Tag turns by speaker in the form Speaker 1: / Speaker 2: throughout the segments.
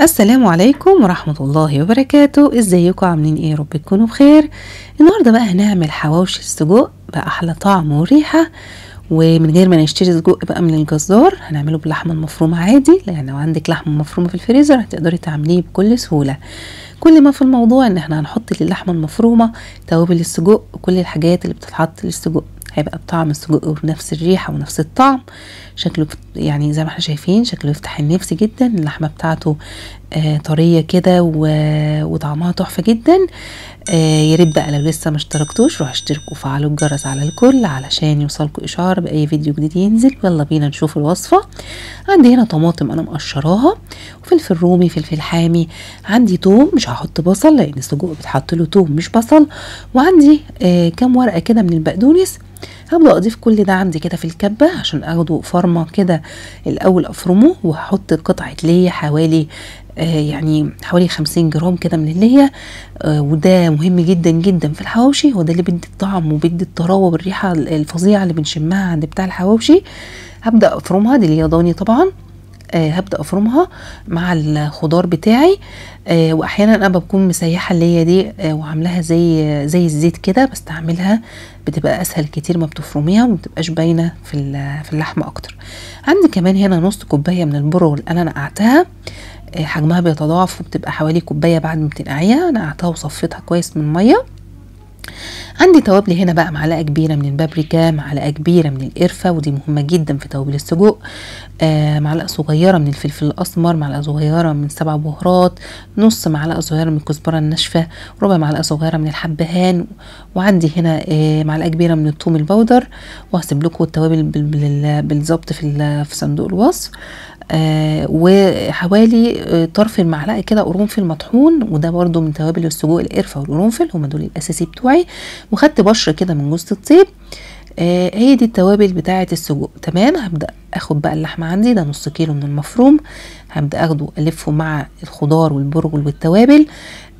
Speaker 1: السلام عليكم ورحمة الله وبركاته. إزيكم؟ عاملين إيه؟ رب تكونوا بخير. النهاردة بقى هنعمل حواوشي السجق بأحلى طعم وريحة. ومن غير ما نشتري سجق بقى من الجزار هنعمله باللحمة المفرومة عادي لأن لو عندك لحمة مفرومة في الفريزر هتقدري تعمليه بكل سهولة. كل ما في الموضوع إن إحنا هنحط للحمة المفرومة توابل السجق وكل الحاجات اللي بتتحط للسجق. هيبقى بطعم السجق ونفس الريحة ونفس الطعم. شكله يعني زي ما إحنا شايفين شكله يفتح النفس جدا اللحمة بتاعته آه طرية كده وطعمها تحفة جدا. آه بقى لو لسه ما اشتركتوش روحوا اشتركوا وفعلوا الجرس على الكل علشان يوصلكوا إشعار بأي فيديو جديد ينزل. يلا بينا نشوف الوصفة. عندي هنا طماطم أنا مقشراها وفلفل رومي فلفل حامي. عندي توم مش هحط بصل لأن السجق بتحط له توم مش بصل. وعندي آه كام ورقة كده من البقدونس. هبدأ أضيف كل ده عندي كده في الكبة عشان أخده فرمة كده الأول أفرمه وهحط قطعة ليا حوالي آه يعني حوالي خمسين جرام كده من اللية آه وده مهم جدا جدا في الحواوشي هو ده اللي بيدي الطعم وبيدي الطراوة والريحة الفظيعة اللي بنشمها عند بتاع الحواوشي. هبدأ أفرمها دي ليا ضاني طبعا. هبدأ أفرمها مع الخضار بتاعي. آه وأحيانا أنا بكون مسيحة اللي هي دي آه وعاملاها زي زي الزيت كده بستعملها. بتبقى أسهل كتير ما بتفرميها وما بتبقاش باينة في في اللحمة أكتر. عندي كمان هنا نص كوباية من البرو اللي أنا نقعتها. آه حجمها بيتضاعف وبتبقى حوالي كوباية بعد ما بتنقعيها. نقعتها وصفيتها كويس من الميه عندي توابلي هنا بقى معلقة كبيرة من البابريكا معلقة كبيرة من القرفة ودي مهمة جدا في توابل السجق. آه معلقة صغيرة من الفلفل الأسمر معلقة صغيرة من سبع بهارات نص معلقة صغيرة من الكزبرة الناشفة ربع معلقة صغيرة من الحبهان وعندي هنا آه معلقة كبيرة من الثوم البودر وهسيب لكم التوابل بالظبط في في صندوق الوصف. آه وحوالي آه طرف المعلقة كده قرنفل مطحون وده برده من توابل السجق القرفة والقرنفل هما دول الأساسي بتوعي. وخدت بشرة كده من جوز الطيب. آه هي دي التوابل بتاعة السجق. تمام؟ هبدأ أخد بقى اللحمة عندي ده نص كيلو من المفروم. هبدأ أخده ألفه مع الخضار والبرغل والتوابل.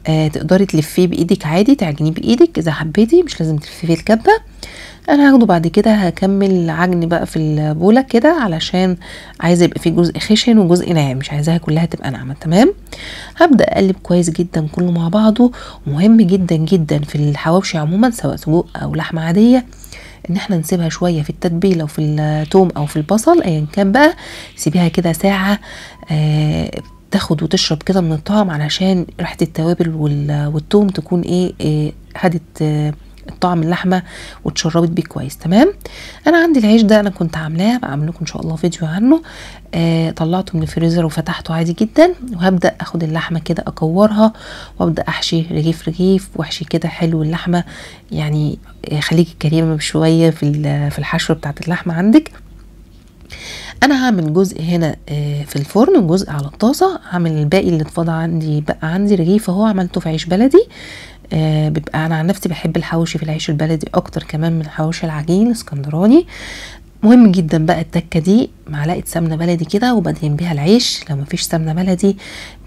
Speaker 1: آه تقدري تلفيه بإيدك عادي تعجنيه بإيدك إذا حبيتي مش لازم تلفيه في الكبة. أنا هاخده بعد كده هكمل عجن بقى في البوله كده علشان عايزه يبقى فيه جزء خشن وجزء ناعم مش عايزاها كلها تبقى ناعمة تمام؟ هبدأ أقلب كويس جدا كله مع بعضه. مهم جدا جدا في الحواوشي عموما سواء سجق أو لحمة عادية إن إحنا نسيبها شوية في التتبيلة وفي التوم أو في البصل ايا كان بقى سيبيها كده ساعة آه تاخد وتشرب كده من الطعم علشان ريحة التوابل والثوم تكون إيه, إيه هدت آه الطعم اللحمة واتشربت بيه كويس تمام؟ أنا عندي العيش ده أنا كنت عاملاه بعمل لكم إن شاء الله فيديو عنه. آه طلعته من الفريزر وفتحته عادي جدا وهبدأ أخد اللحمة كده أكورها وأبدأ أحشي رغيف رغيف وأحشي كده حلو اللحمة. يعني خليكي كريمة بشوية في في الحشوه بتاعت اللحمة عندك. أنا هعمل جزء هنا في الفرن وجزء على الطاسة هعمل الباقي اللي اتفضل عندي بقى عندي رغيف أهو عملته في عيش بلدي. آه بيبقى أنا عن نفسي بحب الحواوشي في العيش البلدي أكتر كمان من الحواوشي العجين الإسكندراني. مهم جدا بقى التكة دي معلقة سمنة بلدي كده وبدهن بيها العيش. لو مفيش سمنة بلدي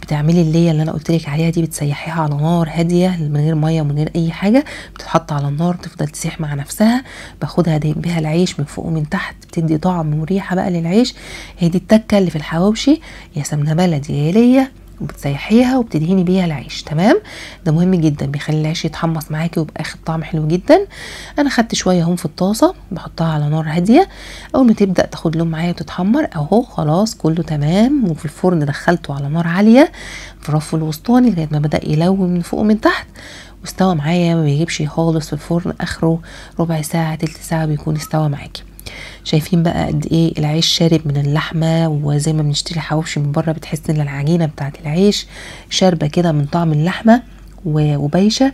Speaker 1: بتعملي اللي اللي أنا قلت لك عليها دي بتسيحيها على نار هادية من غير مية ومن غير أي حاجة بتتحط على النار تفضل تسيح مع نفسها. باخدها ادهن بيها العيش من فوق ومن تحت بتدي طعم وريحه بقى للعيش. هي دي التكة اللي في الحواوشي. يا سمنة بلدي يا ليا. وبتسيحيها وبتدهني بيها العيش تمام؟ ده مهم جدا بيخلي العيش يتحمص معاكي ويبقى اخد طعم حلو جدا. أنا خدت شوية هم في الطاسة بحطها على نار هادية. أول ما تبدأ تاخد لون معايا وتتحمر أهو خلاص كله تمام. وفي الفرن دخلته على نار عالية في الرف الوسطاني لغاية ما بدأ يلون من فوق ومن تحت. واستوى معايا ما بيجيبش خالص في الفرن آخره ربع ساعة تلت ساعة بيكون استوى معاكي. شايفين بقى قد إيه العيش شارب من اللحمة وزي ما بنشتري حواوشي من بره بتحس إن العجينة بتاعت العيش شاربة كده من طعم اللحمة وبايشة.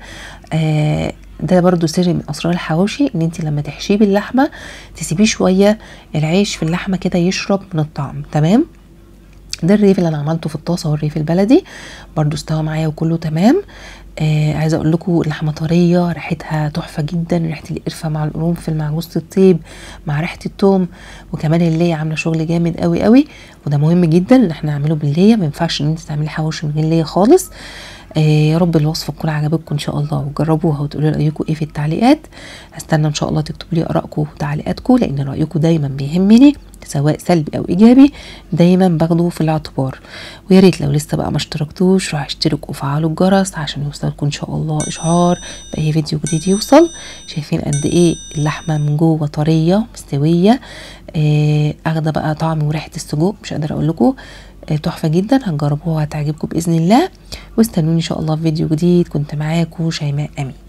Speaker 1: آه ده برضو سر من أسرار الحواوشي إن انت لما تحشيه باللحمة تسيبيه شوية العيش في اللحمة كده يشرب من الطعم تمام؟ ده الرغيف اللي أنا عملته في الطاسة والرغيف البلدي. برضو استوى معايا وكله تمام. آه عايزة أقول لكم اللحمه طرية ريحتها تحفة جدا. ريحة القرفة مع القرنفل مع جوز الطيب مع ريحة التوم. وكمان اللية عاملة شغل جامد قوي قوي وده مهم جدا إن إحنا نعمله باللية. ما ينفعش إن أنت تعملي حواوشي من غير لية خالص. يا رب الوصفه تكون عجبتكم إن شاء الله. وجربوها وتقولوا رأيكم إيه في التعليقات. هستنى إن شاء الله تكتبوا لي آرائكم وتعليقاتكم لأن رأيكم دايما بيهمني سواء سلبي أو إيجابي دايما باخده في الاعتبار. ويا ريت لو لسه بقى ما اشتركتوش روح اشتركوا وفعلوا الجرس عشان يوصلكم إن شاء الله إشعار بأي فيديو جديد يوصل. شايفين قد إيه اللحمة من جوه طرية مستوية. آه أخدة بقى طعم وريحة السجق مش قادرة أقول لكم. آه تحفة جدا. هتجربوها وهتعجبكم بإذن الله. واستنوني إن شاء الله في فيديو جديد. كنت معاكم شيماء أمين.